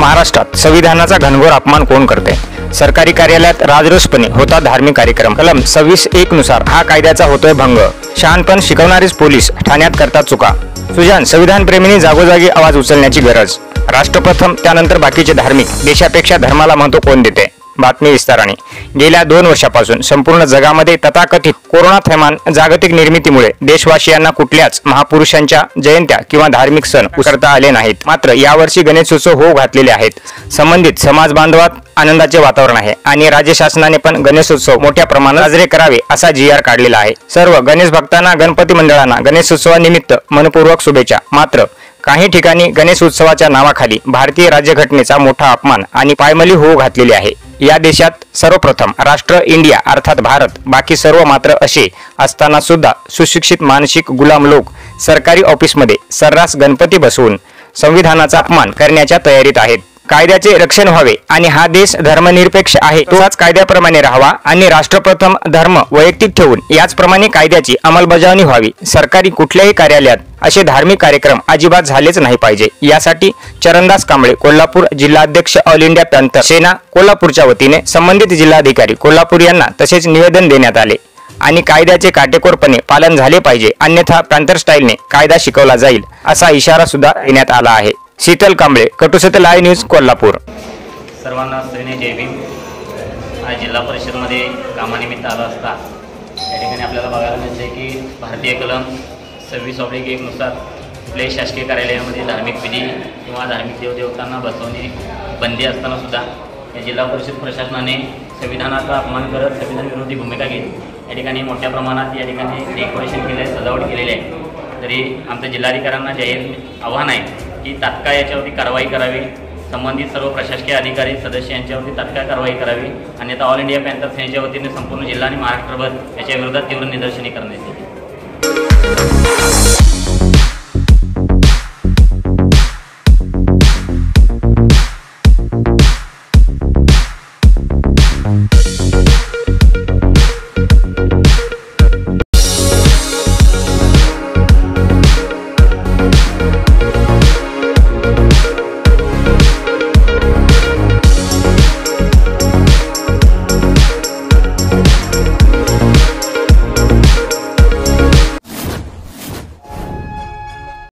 महाराष्ट्रात संविधानाचा घनघोर अपमान कोण करते? सरकारी कार्यालयात राजरोसपणे होता धार्मिक कार्यक्रम. कलम सव्वीस एक नुसार हा कायद्याचा होतोय भंग. शहाणपण शिकवणारेच पोलीस ठाण्यात करतात चुका. सुजान संविधान प्रेमींनी जागोजागी आवाज उचलण्याची गरज. राष्ट्रप्रथम त्यानंतर बाकीचे धार्मिक. देशापेक्षा धर्माला महत्त्व कोण देते? बातमी विस्ताराने. गेल्या दोन वर्षापासून संपूर्ण जगामध्ये तथाकथित कोरोना थैमान जागतिक निर्मितीमुळे देशवासियांना कुठल्याच महापुरुषांच्या जयंत्या किंवा धार्मिक सण उसरता आले नाहीत. मात्र यावर्षी गणेशोत्सव होऊ घातलेले आहेत. संबंधित समाज बांधवात आनंदाचे वातावरण आहे आणि राज्य शासनाने पण गणेशोत्सव मोठ्या प्रमाणात साजरे करावे असा जी आर काढलेला आहे. सर्व गणेश भक्तांना गणपती मंडळांना गणेशोत्सवानिमित्त मनपूर्वक शुभेच्छा. मात्र काही ठिकाणी गणेश उत्सवाच्या नावाखाली भारतीय राज्यघटनेचा मोठा अपमान आणि पायमली होऊ घातलेली आहे. या देशात सर्वप्रथम राष्ट्र इंडिया अर्थात भारत बाकी सर्व मात्र असे असताना सुद्धा सुशिक्षित मानसिक गुलाम लोक सरकारी ऑफिसमध्ये सर्रास गणपती बसवून संविधानाचा अपमान करण्याच्या तयारीत आहेत. कायद्याचे रक्षण व्हावे आणि हा देश धर्मनिरपेक्ष आहे. तोच कायद्याप्रमाणे राहावा आणि राष्ट्रप्रथम धर्म वैयक्तिक ठेवून याचप्रमाणे कायद्याची अंमलबजावणी व्हावी. सरकारी कुठल्याही कार्यालयात असे धार्मिक कार्यक्रम अजिबात झालेच नाही पाहिजे. यासाठी चरणदास कांबळे कोल्हापूर जिल्हाध्यक्ष ऑल इंडिया पॅन्थर सेना कोल्हापूरच्या वतीने संबंधित जिल्हाधिकारी कोल्हापूर यांना तसेच निवेदन देण्यात आले आणि कायद्याचे काटेकोरपणे पालन झाले पाहिजे. अन्यथा पॅन्थर स्टाईलने कायदा शिकवला जाईल असा इशारा सुद्धा देण्यात आला आहे. शीतल कांबळे कटुसत लाईव्ह न्यूज कोल्हापूर. सर्वांना श्रेणी जय भीम. आज जिल्हा परिषदमध्ये कामानिमित्त आलो असता या ठिकाणी आपल्याला बघायला मिळते की भारतीय कलम सव्वीस ऑब्लिक एकनुसार कुठल्याही शासकीय कार्यालयामध्ये धार्मिक विधी किंवा धार्मिक देवदेवतांना बसवणे बंदी असताना सुद्धा या जिल्हा परिषद प्रशासनाने संविधानाचा अपमान करत संविधान विरोधी भूमिका घेत या ठिकाणी मोठ्या प्रमाणात या ठिकाणी डेकोरेशन केले आहे सजावट केलेली आहे. तरी आमच्या जिल्हाधिकाऱ्यांना जाहीर आव्हान आहे की तात्काळ याच्यावरती कारवाई करावी. संबंधित सर्व प्रशासकीय अधिकारी सदस्य यांच्यावरती तात्काळ कारवाई करावी. अन्यथा ऑल इंडिया पॅन्थर सेनेच्या वतीने संपूर्ण जिल्हा आणि महाराष्ट्रभर याच्या विरोधात तीव्र निदर्शने करण्यात येतील.